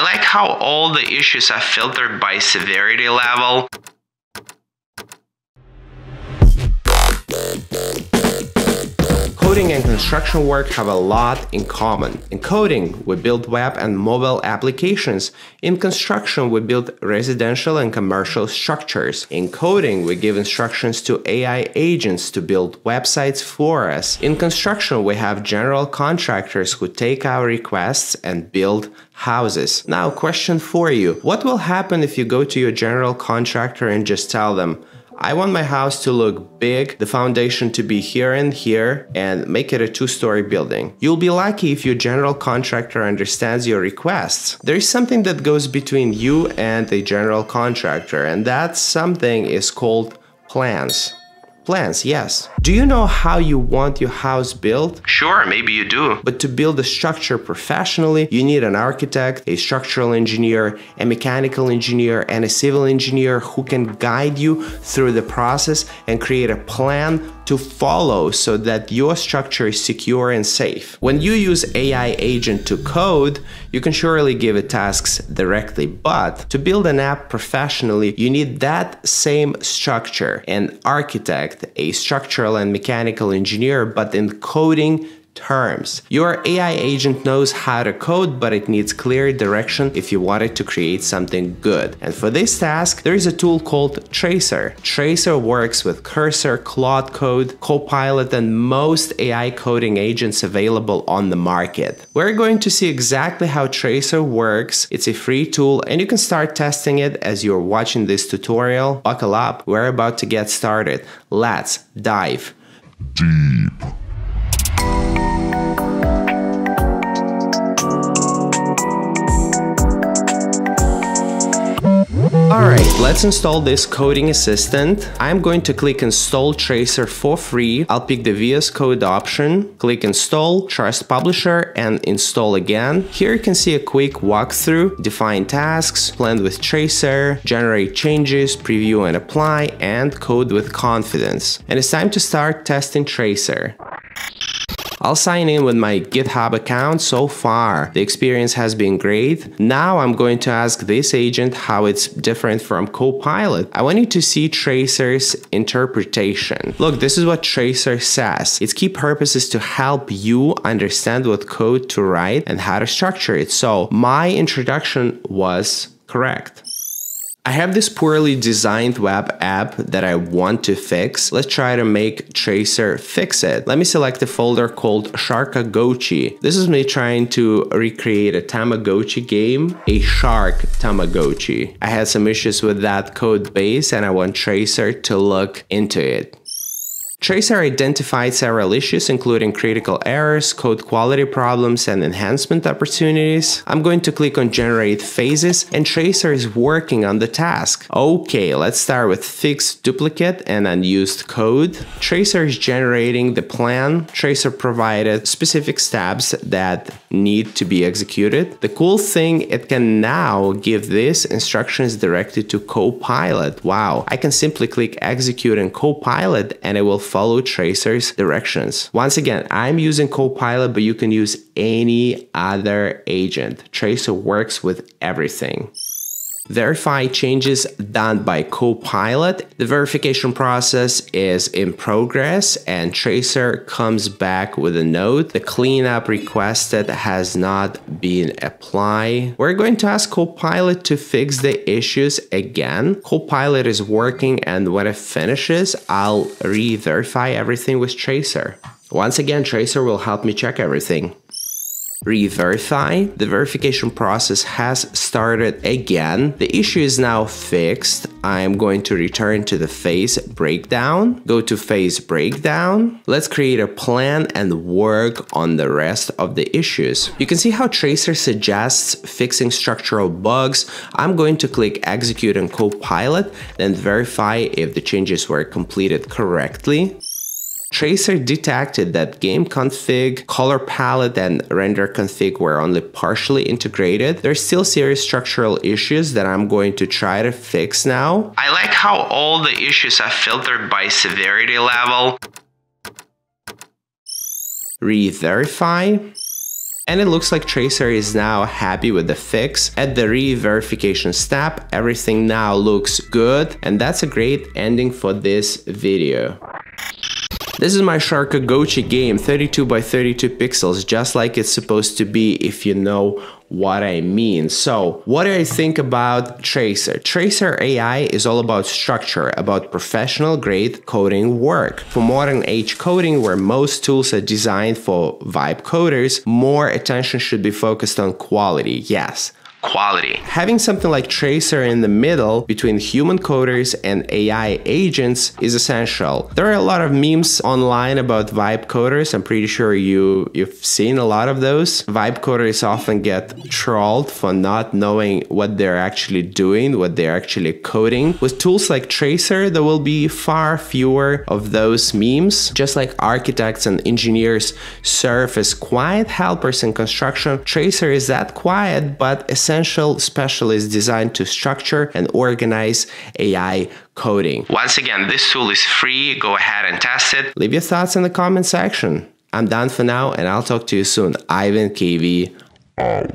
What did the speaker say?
I like how all the issues are filtered by severity level. Coding and construction work have a lot in common. In coding, we build web and mobile applications. In construction, we build residential and commercial structures. In coding, we give instructions to AI agents to build websites for us. In construction, we have general contractors who take our requests and build houses. Now, question for you. What will happen if you go to your general contractor and just tell them, I want my house to look big, the foundation to be here and here, and make it a two story building. You'll be lucky if your general contractor understands your requests. There is something that goes between you and a general contractor, and that something is called plans. Plans, yes. Do you know how you want your house built? Sure, maybe you do. But to build a structure professionally, you need an architect, a structural engineer, a mechanical engineer, and a civil engineer who can guide you through the process and create a plan to follow so that your structure is secure and safe. When you use AI agent to code, you can surely give it tasks directly, but to build an app professionally, you need that same structure, an architect, a structural and mechanical engineer, but in coding terms. Your AI agent knows how to code, but it needs clear direction if you want it to create something good. And for this task, there is a tool called Traycer. Traycer works with Cursor, Claude Code, Copilot, and most AI coding agents available on the market. We're going to see exactly how Traycer works. It's a free tool and you can start testing it as you're watching this tutorial. Buckle up, we're about to get started. Let's dive deep. Alright, let's install this coding assistant. I'm going to click install Traycer for free. I'll pick the VS Code option, click install, trust publisher and install again. Here you can see a quick walkthrough, define tasks, blend with Traycer, generate changes, preview and apply, and code with confidence. And it's time to start testing Traycer. I'll sign in with my GitHub account. So far, the experience has been great. Now I'm going to ask this agent how it's different from Copilot. I want you to see Traycer's interpretation. Look, this is what Traycer says. Its key purpose is to help you understand what code to write and how to structure it. So my introduction was correct. I have this poorly designed web app that I want to fix. Let's try to make Traycer fix it. Let me select a folder called Sharkagochi. This is me trying to recreate a Tamagotchi game, a shark Tamagotchi. I had some issues with that code base and I want Traycer to look into it. Traycer identified several issues including critical errors, code quality problems, and enhancement opportunities. I'm going to click on generate phases and Traycer is working on the task. Okay, let's start with fix duplicate and unused code. Traycer is generating the plan. Traycer provided specific steps that need to be executed. The cool thing, it can now give these instructions directly to Copilot. Wow, I can simply click execute in Copilot and it will follow Traycer's directions. Once again, I'm using Copilot, but you can use any other agent. Traycer works with everything verify changes done by Copilot. The verification process is in progress and Traycer comes back with a note. The cleanup requested has not been applied. We're going to ask Copilot to fix the issues again. Copilot is working and when it finishes, I'll re-verify everything with Traycer. Once again, Traycer will help me check everything re-verify. The verification process has started again. The issue is now fixed. I'm going to return to the phase breakdown, go to phase breakdown. Let's create a plan and work on the rest of the issues. You can see how Traycer suggests fixing structural bugs. I'm going to click execute on Copilot, then verify if the changes were completed correctly. Traycer detected that game config, color palette, and render config were only partially integrated. There's still serious structural issues that I'm going to try to fix now. I like how all the issues are filtered by severity level. Re-verify. And it looks like Traycer is now happy with the fix. At the re-verification step, everything now looks good. And that's a great ending for this video. This is my Sharkagochi game, 32 by 32 pixels, just like it's supposed to be if you know what I mean. So, what do I think about Traycer? Traycer AI is all about structure, about professional grade coding work. For modern age coding, where most tools are designed for vibe coders, more attention should be focused on quality. Yes, quality. Having something like Traycer in the middle between human coders and AI agents is essential. There are a lot of memes online about vibe coders. I'm pretty sure you you've seen a lot of those. Vibe coders often get trolled for not knowing what they're actually doing, what they're actually coding. With tools like Traycer, there will be far fewer of those memes. Just like architects and engineers serve as quiet helpers in construction, Traycer is that quiet but essential essential specialist designed to structure and organize AI coding. Once again, this tool is free. Go ahead and test it. Leave your thoughts in the comment section. I'm done for now and I'll talk to you soon. Ivan KV out.